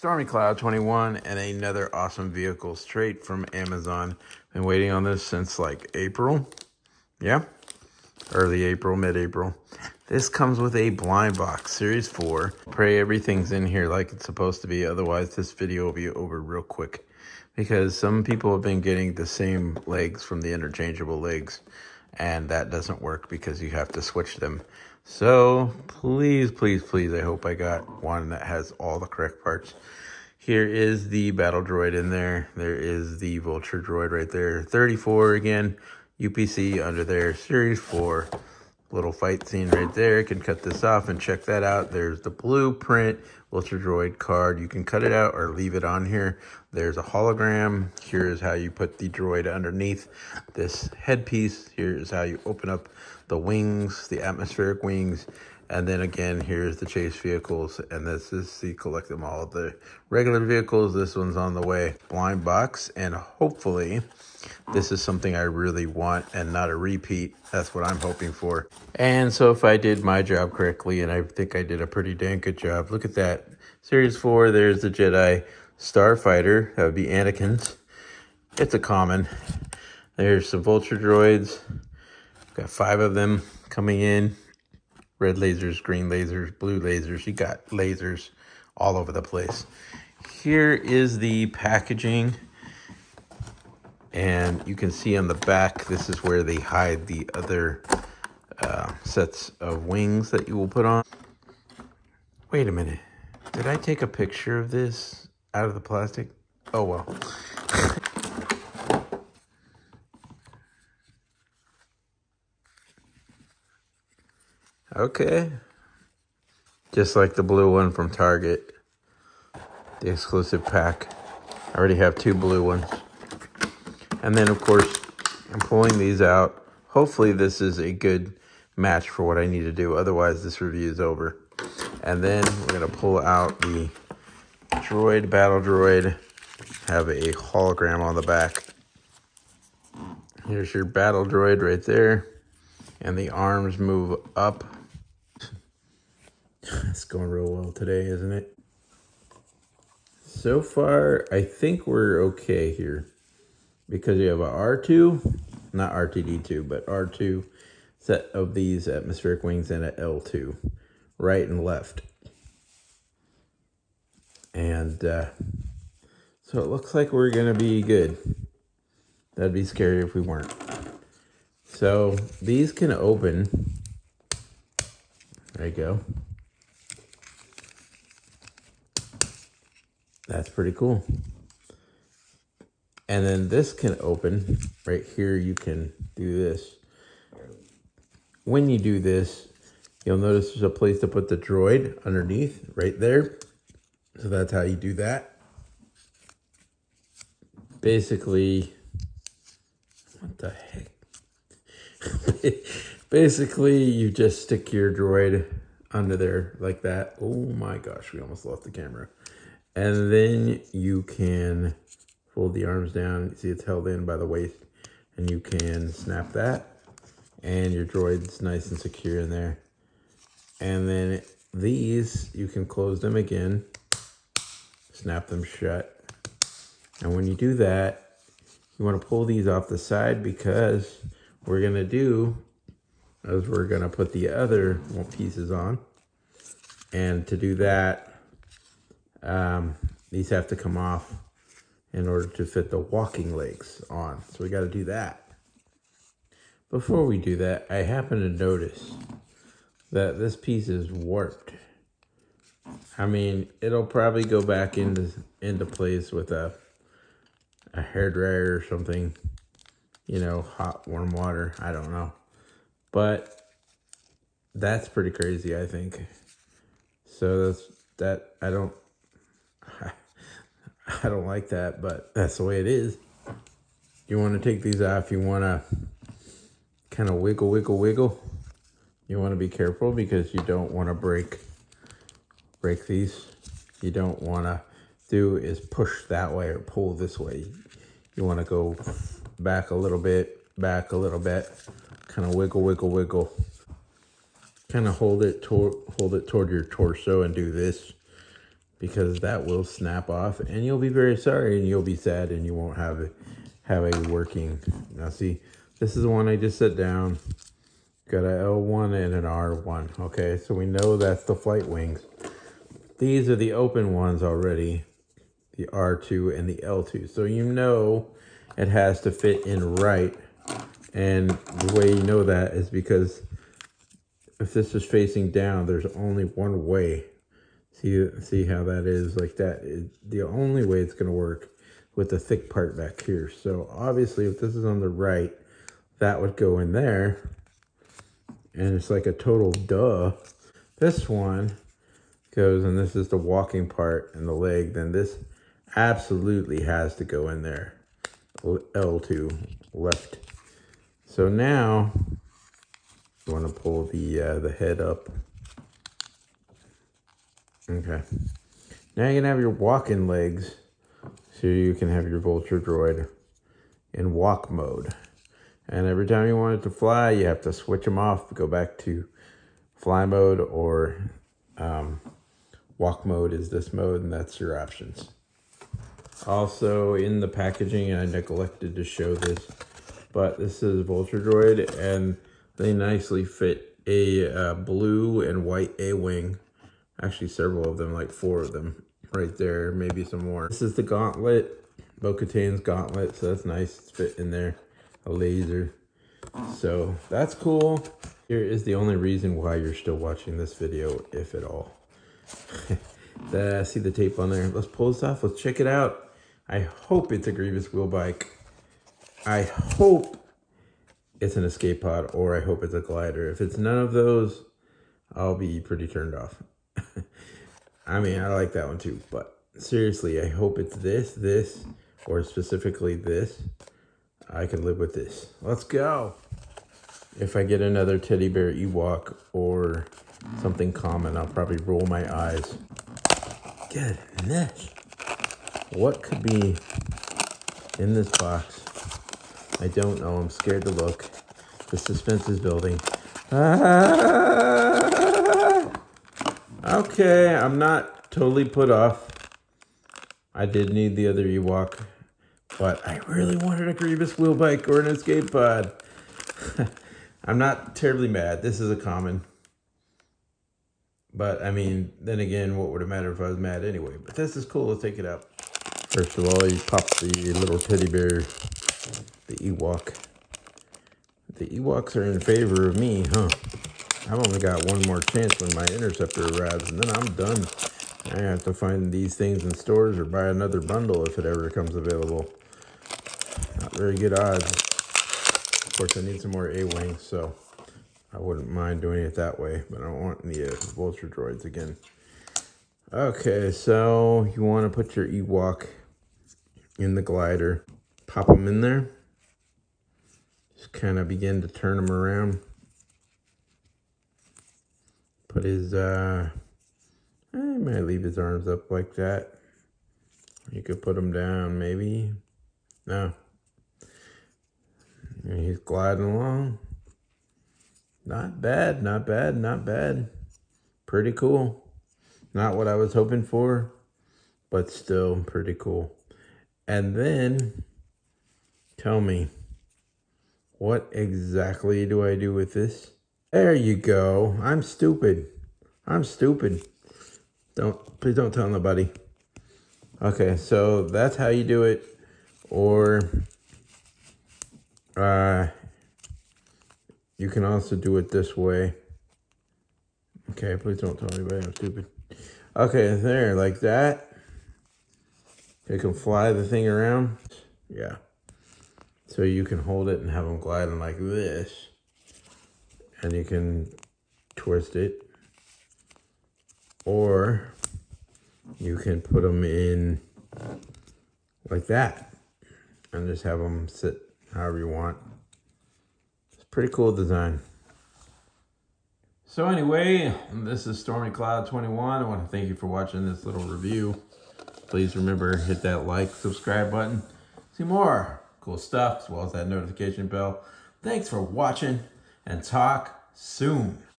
Stormy Cloud 21 and another awesome vehicle straight from Amazon. Been waiting on this since like April. Yeah, early April, mid-April. This comes with a blind box, Series 4. Pray everything's in here like it's supposed to be, otherwise this video will be over real quick. Because some people have been getting the same legs from the interchangeable legs, and that doesn't work because you have to switch them. So please, please, please, I hope I got one that has all the correct parts. Here is the battle droid in there. There is the vulture droid right there. 34 again, UPC under there, series 4 little fight scene right there. Can cut this off and check that out. There's the blueprint Vulture Droid card. You can cut it out or leave it on here. There's a hologram. Here is how you put the droid underneath this headpiece. Here is how you open up the wings, the atmospheric wings. And then again, here's the chase vehicles. And this is the collect them all. The regular vehicles, this one's on the way. Blind box. And hopefully this is something I really want and not a repeat. That's what I'm hoping for. And so if I did my job correctly, and I think I did a pretty dang good job, look at that. Series 4, there's the Jedi Starfighter. That would be Anakin's. It's a common. There's some Vulture droids. Got five of them coming in. Red lasers, green lasers, blue lasers. You got lasers all over the place. Here is the packaging. And you can see on the back, this is where they hide the other uh, sets of wings that you will put on. Wait a minute. Did I take a picture of this out of the plastic? Oh, well. okay. Just like the blue one from Target. The exclusive pack. I already have two blue ones. And then, of course, I'm pulling these out. Hopefully this is a good match for what I need to do. Otherwise, this review is over. And then we're going to pull out the droid, battle droid. Have a hologram on the back. Here's your battle droid right there. And the arms move up. It's going real well today, isn't it? So far, I think we're okay here because you have a R2, not R2-D2, but R2 set of these atmospheric wings and a L2, right and left. And uh, so it looks like we're going to be good. That'd be scary if we weren't. So these can open. There you go. That's pretty cool. And then this can open. Right here, you can do this. When you do this, you'll notice there's a place to put the droid underneath, right there. So that's how you do that. Basically, what the heck? Basically, you just stick your droid under there like that. Oh my gosh, we almost lost the camera. And then you can fold the arms down. See it's held in by the waist and you can snap that and your droid's nice and secure in there. And then these, you can close them again, snap them shut. And when you do that, you want to pull these off the side because we're going to do is we're going to put the other pieces on. And to do that, um, these have to come off in order to fit the walking legs on. So we got to do that. Before we do that, I happen to notice that this piece is warped. I mean, it'll probably go back into into place with a a hair dryer or something. You know, hot warm water. I don't know, but that's pretty crazy. I think. So that's that. I don't. I don't like that, but that's the way it is. You want to take these off, you want to kind of wiggle, wiggle, wiggle. You want to be careful because you don't want to break break these. You don't want to do is push that way or pull this way. You want to go back a little bit, back a little bit, kind of wiggle, wiggle, wiggle. Kind of hold it toward hold it toward your torso and do this because that will snap off and you'll be very sorry and you'll be sad and you won't have it have a working now see this is the one I just set down. Got a L1 and an R1 okay? So we know that's the flight wings. These are the open ones already the R2 and the L2 so you know it has to fit in right. And the way you know that is because if this is facing down there's only one way See, see how that is like that. The only way it's going to work with the thick part back here. So obviously if this is on the right, that would go in there. And it's like a total duh. This one goes, and this is the walking part and the leg, then this absolutely has to go in there. L2 left. So now you want to pull the uh, the head up Okay. Now you can have your walking legs so you can have your Vulture droid in walk mode. And every time you want it to fly, you have to switch them off, go back to fly mode or um, walk mode is this mode, and that's your options. Also in the packaging, I neglected to show this, but this is Vulture Droid, and they nicely fit a uh, blue and white A-Wing Actually, several of them, like four of them right there, maybe some more. This is the gauntlet, Bo-Katan's gauntlet, so that's nice. It's fit in there, a laser. So that's cool. Here is the only reason why you're still watching this video, if at all. the, see the tape on there? Let's pull this off. Let's check it out. I hope it's a Grievous wheel bike. I hope it's an escape pod or I hope it's a glider. If it's none of those, I'll be pretty turned off. I mean, I like that one too, but seriously, I hope it's this, this, or specifically this. I can live with this. Let's go. If I get another teddy bear Ewok or something common, I'll probably roll my eyes. Goodness. What could be in this box? I don't know. I'm scared to look. The suspense is building. Ah! Okay, I'm not totally put off. I did need the other Ewok, but I really wanted a Grievous wheel bike or an escape pod. I'm not terribly mad. This is a common. But, I mean, then again, what would it matter if I was mad anyway? But this is cool. Let's take it out. First of all, you pop the little teddy bear, the Ewok. The Ewoks are in favor of me, huh? I've only got one more chance when my interceptor arrives, and then I'm done. I have to find these things in stores or buy another bundle if it ever becomes available. Not very good odds. Of course, I need some more A-Wings, so I wouldn't mind doing it that way, but I don't want the uh, Vulture droids again. Okay, so you want to put your Ewok in the glider. Pop them in there. Just kind of begin to turn them around put his, uh, I might leave his arms up like that. You could put him down, maybe. No. He's gliding along. Not bad, not bad, not bad. Pretty cool. Not what I was hoping for, but still pretty cool. And then, tell me, what exactly do I do with this? There you go. I'm stupid. I'm stupid. Don't, please don't tell nobody. Okay, so that's how you do it. Or, uh, you can also do it this way. Okay, please don't tell anybody I'm stupid. Okay, there, like that. You can fly the thing around. Yeah. So you can hold it and have them gliding like this and you can twist it or you can put them in like that and just have them sit however you want. It's pretty cool design. So anyway, this is Stormy Cloud 21. I want to thank you for watching this little review. Please remember, hit that like, subscribe button. See more cool stuff, as well as that notification bell. Thanks for watching and talk soon.